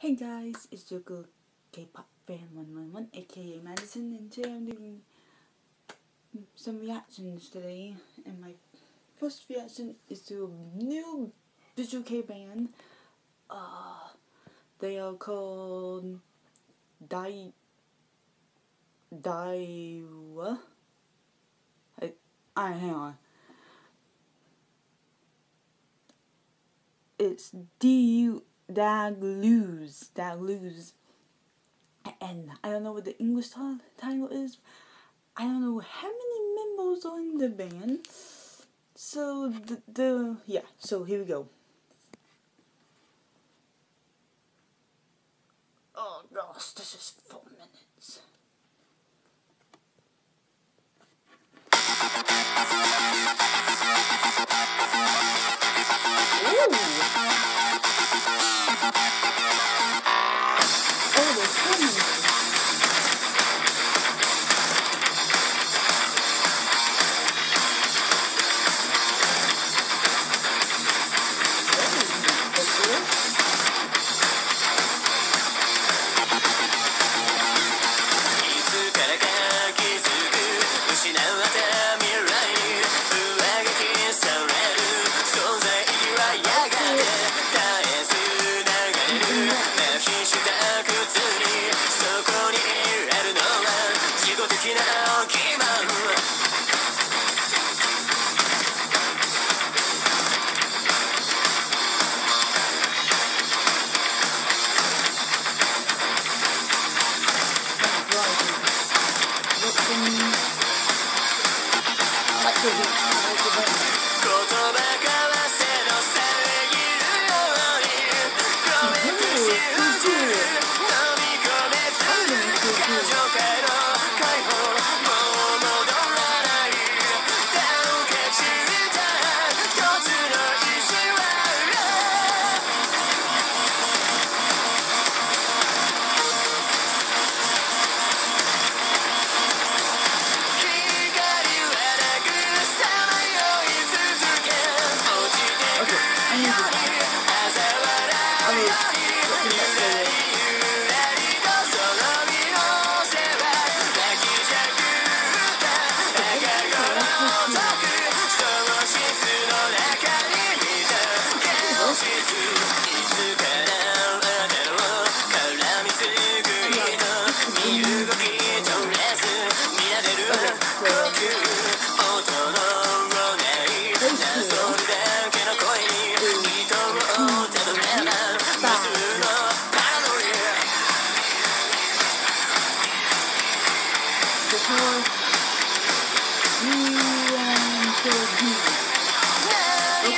Hey guys, it's your girl K-pop fan 111, aka Madison, and today I'm doing some reactions today. And my first reaction is to a new visual kei band. Uh, they are called Dai Daiwa. I, I hang on. It's D U that lose that lose and I don't know what the English title is. I don't know how many members are in the band. So the, the yeah, so here we go. Oh gosh, this is four minutes. Oh, there's so many. Thank you. like to like to.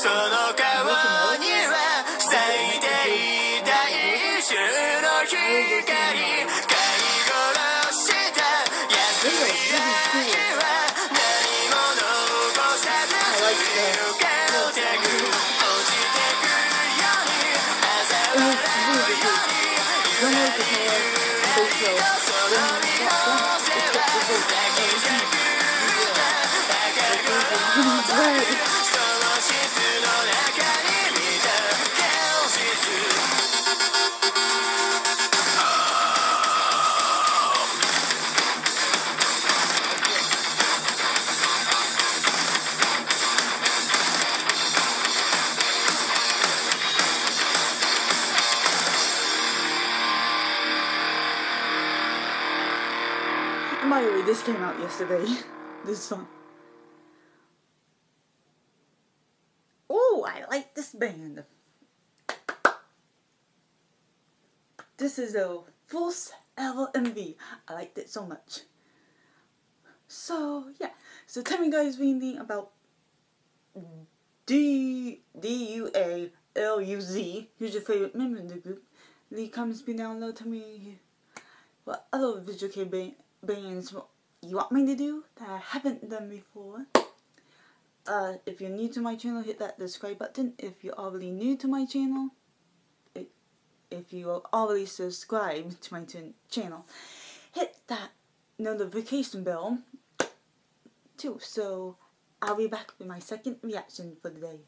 その顔には咲いていた一瞬の光飼い殺した安いだは何も残さず向かってく落ちてくように嘲笑うように揺れるその道 The way, this came out yesterday. this song. Oh, I like this band. This is a first ever MV. I liked it so much. So yeah, so tell me guys think about D D U A L U Z. Who's your favorite member in the group? Leave comments below. Tell me what other visual kei bands you want me to do that I haven't done before. Uh, if you're new to my channel, hit that subscribe button. If you're already new to my channel, if you are already subscribed to my channel, hit that notification bell too. So I'll be back with my second reaction for the day.